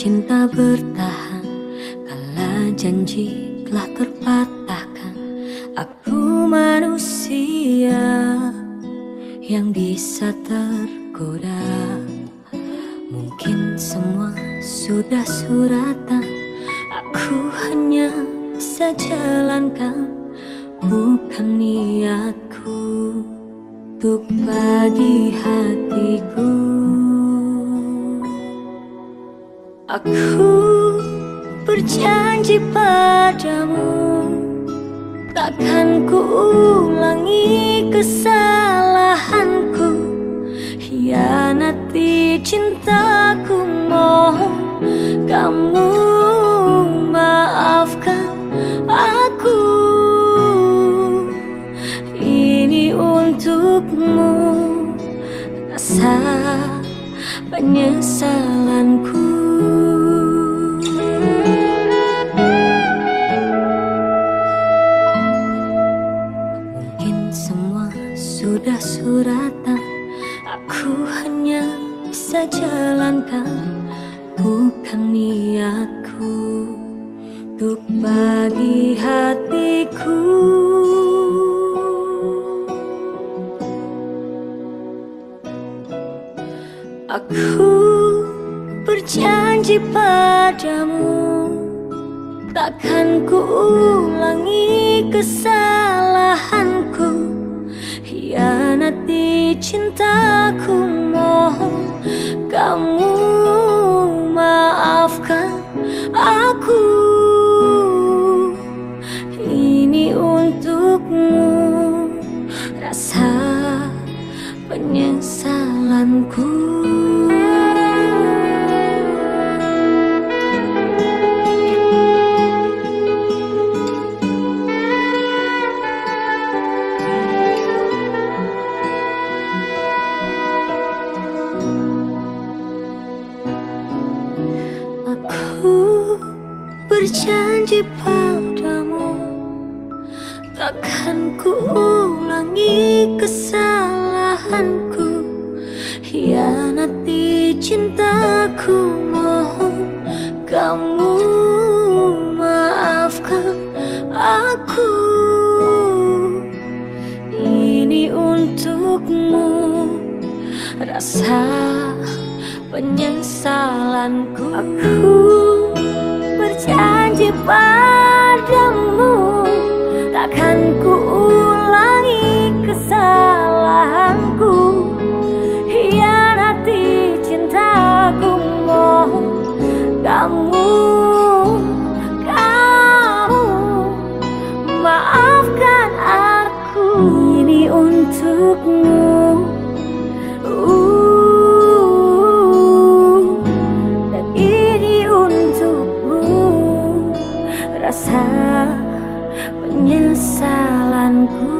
cinta bertahan Kala janji telah terpatahkan. Aku manusia yang bisa tergoda. Mungkin semua sudah suratan Aku hanya bisa jalankan. Bukan niatku Untuk bagi hatiku Aku berjanji padamu Takkan ku ulangi kesalahanku. Hianati cintaku mohon Kamu maafkan aku. Ini untukmu Rasa penyesalanku sudah suratan Aku hanya bisa jalankan Bukan niatku Untuk bagi hatiku. Aku berjanji padamu Takkan ku ulangi kesalahanku. Hianati cintaku mohon Kamu maafkan aku. Ini untukmu Rasa penyesalanku berjanji padamu Takkan ku ulangi kesalahanku. Hianati cintaku mohon Kamu maafkan aku. Ini untukmu Rasa penyesalanku. Aku berjanji rasa penyesalanku.